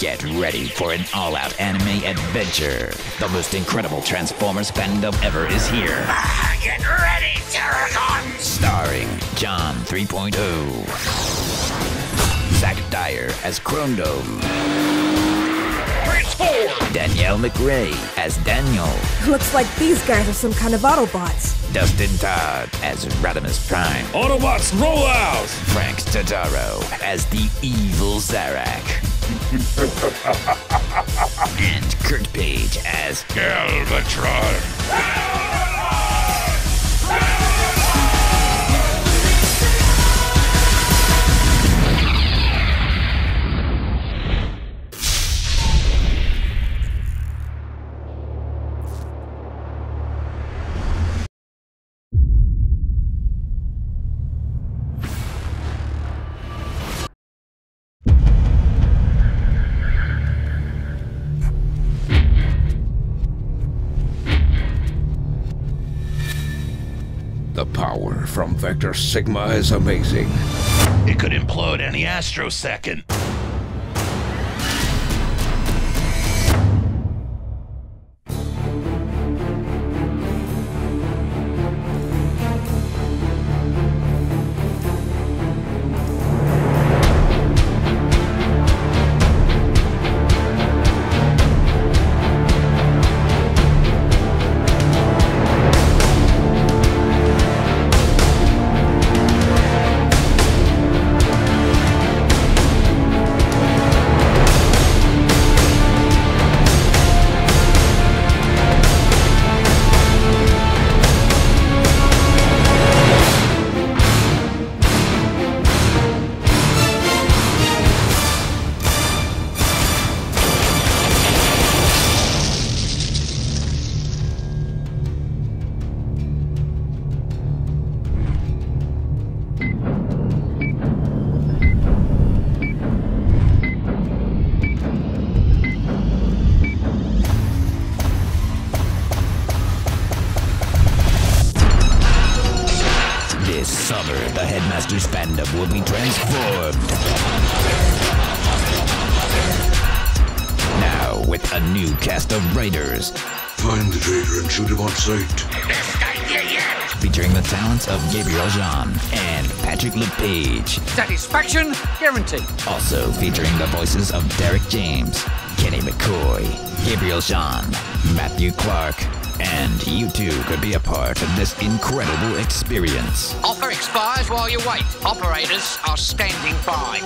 Get ready for an all-out anime adventure. The most incredible Transformers fandub ever is here. Ah, get ready, Terracon! Starring John 3.0. Zach Dyer as Chromedome. Danielle McRae as Daniel. Looks like these guys are some kind of Autobots. Dustin Todd as Rodimus Prime. Autobots, roll out! Frank Todaro as the evil Zarak. and Kurt Page as Galvatron! Power from Vector Sigma is amazing. It could implode any astrosecond. The Headmaster's fandub will be transformed. Now, with a new cast of writers Find the traitor and shoot him on sight. Best idea yet! featuring the talents of Gabriel Jean and Patrick LePage. Satisfaction guaranteed. Also featuring the voices of Derek James, Kenny McCoy, Gabriel Jean, Matthew Clark, and you too could be a part of this incredible experience. Offer expires while you wait. Operators are standing by.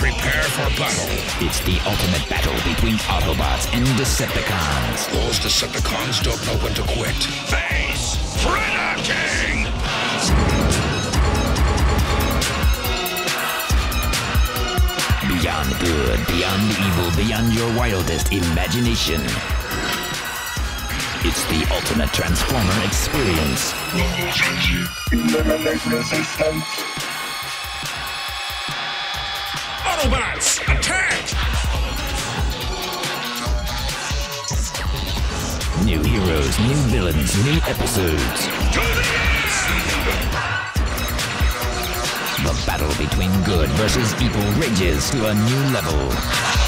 Prepare for battle. It's the ultimate battle between Autobots and Decepticons. Those Decepticons don't know when to quit. Face King! Beyond good, beyond evil, beyond your wildest imagination. It's the ultimate Transformer experience. Autobots, attack! New heroes, new villains, new episodes. The battle between good versus evil rages to a new level.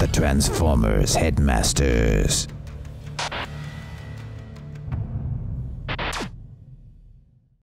The Transformers Headmasters.